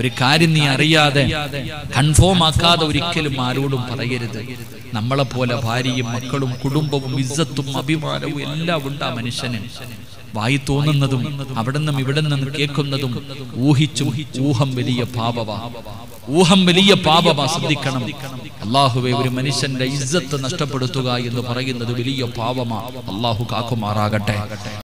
ഒരു കാര്യം നീ അറിയാതെ കൺഫേം ആക്കാതെ ഒരിക്കലും ആരോടും പറയരുത്. നമ്മളെ പോലെ ഭാര്യയും മക്കളും കുടുംബവും ഇജ്ജത്തും അഭിമാനവും എല്ലാം ഉണ്ട് ആ മനുഷ്യന്. വായി തോന്നുന്നതും അവിടെ നിന്നും ഇവിടെ നിന്നും കേൾക്കുന്നതും ഊഹിച്ചും ഊഹം വലിയ പാപവ. ഊഹം വലിയ പാപമാ ശ്രദ്ധിക്കണം. അള്ളാഹുവെ ഒരു മനുഷ്യന്റെ ഇജ്ജത്ത് നഷ്ടപ്പെടുത്തുക എന്ന് പറയുന്നത് വലിയ പാപമാ. അള്ളാഹു കാക്കുമാറാകട്ടെ.